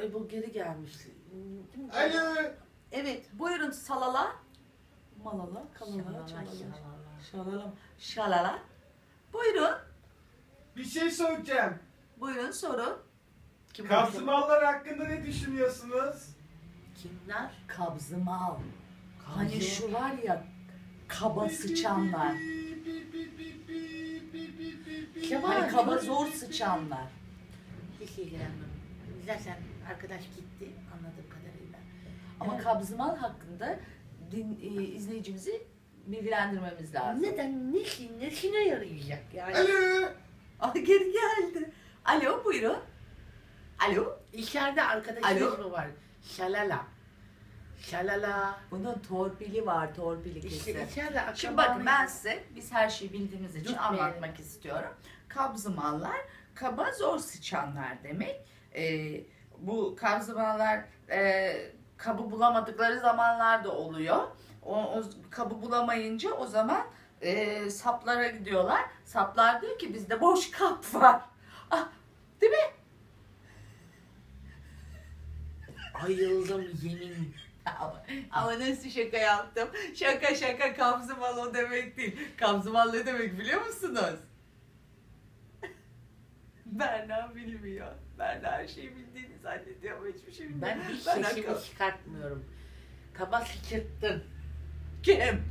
Ay bu geri gelmiş. Değil mi? Alo. Evet. Buyurun salala. Malala, kalala, Şalala, çalala. şalala. Şalala. Buyurun. Bir şey soracağım. Buyurun sorun. Kim Kapsımallar hakkında ne düşünüyorsunuz? Kimler? Kabzımal. Hani Kabzı- şu var ya kaba sıçanlar. Kemal, Hani kaba zor sıçanlar. Hiç ilgilenmem. Zaten arkadaş gitti anladığım kadarıyla. Ama Evet. kabzımal hakkında din, e, izleyicimizi bilgilendirmemiz lazım. Neden? Nesin? Nesine yarayacak yani? Alo. Ay geri geldi. Alo buyurun. Alo. İçeride arkadaşınız Alo? mı var? Şalala. Şalala. Bunun torpili var torpili İşte kesin. içeride akrabanız- Şimdi bakın ben size biz her şeyi bildiğimiz için Lütfen. anlatmak istiyorum. Kabzımallar kaba zor sıçanlar demek. Ee, bu kabzımallar e, kabı bulamadıkları zamanlar da oluyor. O, o kabı bulamayınca o zaman e, saplara gidiyorlar. Saplar diyor ki bizde boş kap var. Ah, değil mi? Ayıldım yemin. Ama, ama nasıl şaka yaptım? Şaka şaka kabzımal o demek değil. Kabzımal ne demek biliyor musunuz? Berna bilmiyor. Berna her şeyi bildiğini zannediyor ama hiçbir şey bilmiyor. Ben hiç Berna sesimi kab- çıkartmıyorum. Kaba sıçırttın. Kim?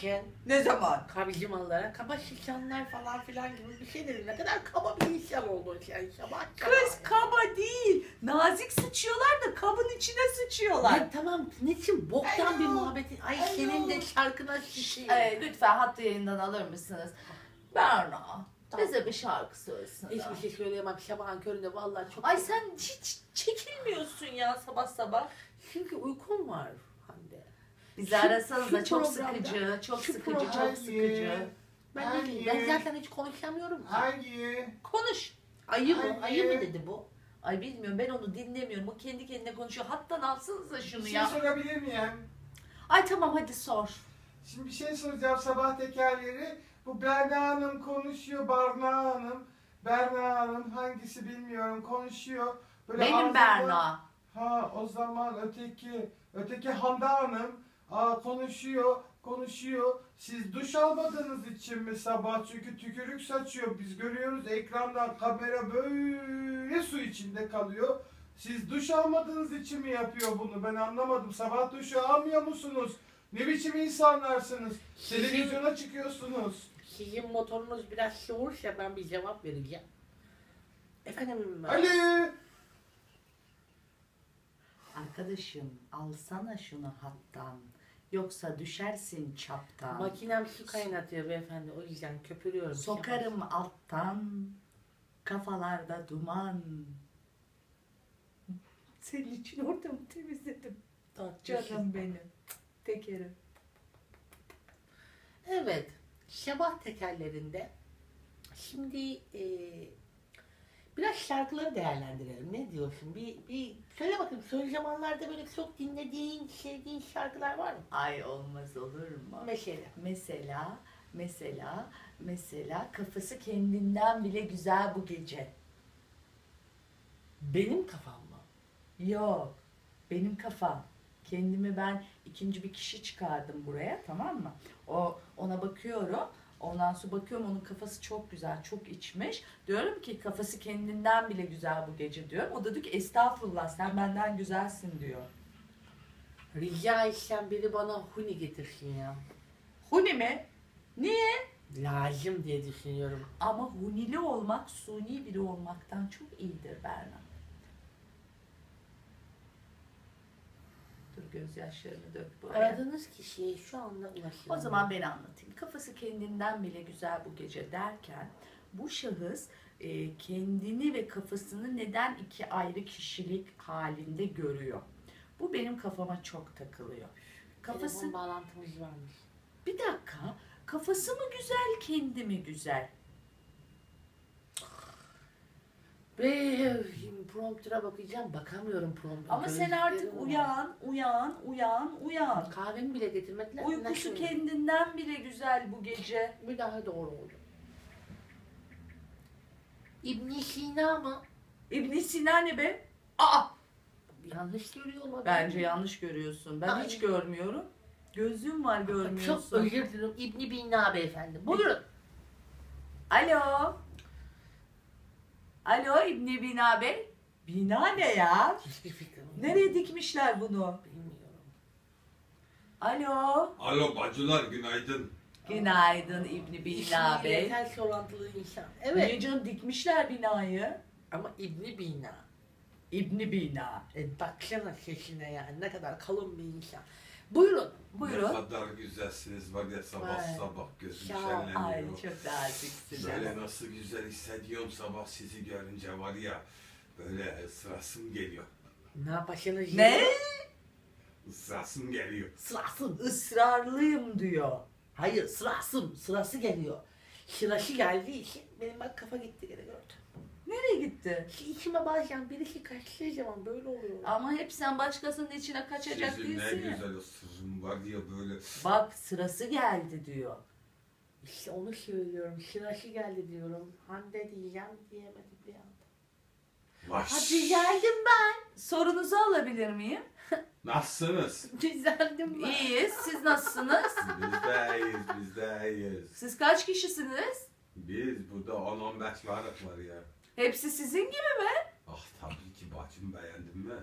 Sen Ne zaman? kabcımalara kaba sıçanlar falan filan gibi bir şey dedin. Ne kadar kaba bir insan oldun sen sabah Kız kaba değil. Nazik sıçıyorlar da kabın içine sıçıyorlar. Ya tamam niçin boktan bir Alo, muhabbetin. Ay alo. senin de şarkına sıçayım. Ee, lütfen hattı yayından alır mısınız? Berna. Bize bir şarkı söylesin. Hiçbir şey söyleyemem sabahın köründe vallahi çok... Ay sen hiç çekilmiyorsun ya sabah sabah. Çünkü uykum var Hande. Bizi Şu- arasanız da şu çok programda- sıkıcı, çok şu sıkıcı, çok programda- sıkıcı. Ben, Hayır. ben zaten hiç konuşamıyorum ki. Hangi? Konuş. Ayı mı? Ayı mı dedi bu? Ay bilmiyorum ben onu dinlemiyorum. O kendi kendine konuşuyor. Hattan alsanıza Bir şunu şey ya. sorabilir miyim? Ay tamam hadi sor. Şimdi bir şey soracağım sabah tekerleri. Bu Berna Hanım konuşuyor, Barna Hanım. Berna Hanım hangisi bilmiyorum konuşuyor. Böyle Benim ağzından- Berna. Ha o zaman öteki, öteki Hande Hanım aa, konuşuyor, konuşuyor. Siz duş almadığınız için mi sabah? Çünkü tükürük saçıyor. Biz görüyoruz ekrandan kamera böyle su içinde kalıyor. Siz duş almadığınız için mi yapıyor bunu? Ben anlamadım. Sabah duşu almıyor musunuz? Ne biçim insanlarsınız? Televizyona çıkıyorsunuz. Sizin motorunuz biraz soğursa ben bir cevap vereceğim. Efendim Ali! Arkadaşım alsana şunu hattan. Yoksa düşersin çaptan. makinem su kaynatıyor beyefendi o yüzden köpürüyorum. Sokarım alttan. Kafalarda duman. Senin için ortamı temizledim. Tatlısın. Canım benim. Tekerim. Evet. Sabah tekerlerinde şimdi e, biraz şarkıları değerlendirelim. Ne diyorsun? Bir, bir söyle bakayım. Son zamanlarda böyle çok dinlediğin, sevdiğin şarkılar var mı? Ay olmaz olur mu? Mesela. Mesela, mesela, mesela kafası kendinden bile güzel bu gece. Benim kafam mı? Yok, benim kafam. Kendimi ben ikinci bir kişi çıkardım buraya tamam mı? O ona bakıyorum. Ondan sonra bakıyorum onun kafası çok güzel, çok içmiş. Diyorum ki kafası kendinden bile güzel bu gece diyorum. O da diyor ki estağfurullah sen benden güzelsin diyor. Rica etsem biri bana huni getirsin ya. Huni mi? Niye? Lazım diye düşünüyorum. Ama hunili olmak suni biri olmaktan çok iyidir Berna. Dur gözyaşlarını dök buraya. Aradığınız kişiye şu anda ulaşın. O zaman ben anlatayım. Kafası kendinden bile güzel bu gece derken bu şahıs e, kendini ve kafasını neden iki ayrı kişilik halinde görüyor? Bu benim kafama çok takılıyor. Kafası Telefon bağlantımız varmış. bir dakika kafası mı güzel kendi mi güzel? Be, şimdi prompter'a bakacağım. Bakamıyorum prompter'a. Ama sen artık Gözlerim uyan, uyan, uyan, uyan. Kahvemi bile getirmediler. Uykusu Nasıl? kendinden bile güzel bu gece. Bir daha doğru oldu. İbn Sina mı? İbn Sina ne be? Aa! yanlış görüyor olabilir. Bence yanlış görüyorsun. Ben hiç Aynen. görmüyorum. Gözüm var Çok görmüyorsun. özür dilerim İbni Bina beyefendi. Buyurun. Alo. Alo İbni Bina Bey. Bina ne ya? Hiçbir fikrim yok. Nereye dikmişler bunu? Bilmiyorum. Alo. Alo bacılar günaydın. Günaydın İbni Bina İşini Bey. Ters orantılı insan. Evet. Evet. Niye canım dikmişler binayı? Ama İbni Bina. İbni Bina. E, baksana sesine yani ne kadar kalın bir insan. Buyurun. Ne Buyurun. kadar güzelsiniz var ya sabah Ay. sabah gözüm Ya, Ay şenleniyor. çok naziksiniz. Böyle nasıl güzel hissediyorum sabah sizi görünce var ya böyle ısırasım geliyor. Ne yapacaksınız? Ne? Isırasım geliyor. Sırasın. Israrlıyım diyor. Hayır sırasın. Sırası geliyor. Sırası geldiği için benim bak kafa gitti geri gördüm. Nereye gitti? İçime bazen birisi kaçtığı zaman böyle oluyor. Ama hep sen başkasının içine kaçacak Sizin ne değilsin ya. güzel ısırım var ya böyle. Bak sırası geldi diyor. İşte onu söylüyorum. Sırası geldi diyorum. Hande diyeceğim diyemedim bir anda. Vaş. Hadi geldim ben. Sorunuzu alabilir miyim? Nasılsınız? Düzeldim ben. İyiyiz. Siz nasılsınız? Biz de iyiyiz, biz de iyiyiz. Siz kaç kişisiniz? Biz burada 10-15 varlık var ya. Hepsi sizin gibi mi? Ah tabii ki bacım beğendin mi?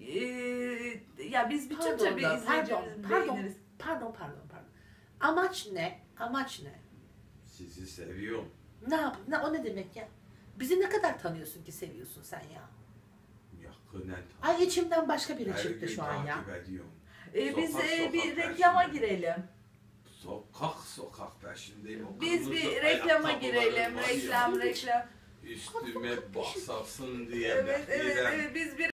Ee, ya biz bütün Pardon tabii da, izleyicilerimiz pardon, pardon. beğeniriz. Pardon pardon pardon. Amaç ne? Amaç ne? Sizi seviyorum. Ne yap? Ne, o ne demek ya? Bizi ne kadar tanıyorsun ki seviyorsun sen ya? Yakından Ay içimden başka biri Her çıktı gün şu an ya. takip ediyorum. Ee, biz Sokak, e, bir reklama girelim. Sokak sokak peşindeyim. O Biz kırmızı bir reklama ayakkabıların girelim. var ya, Reklam reklam. Üstüme basasın diye Evet evet evet. Biz bir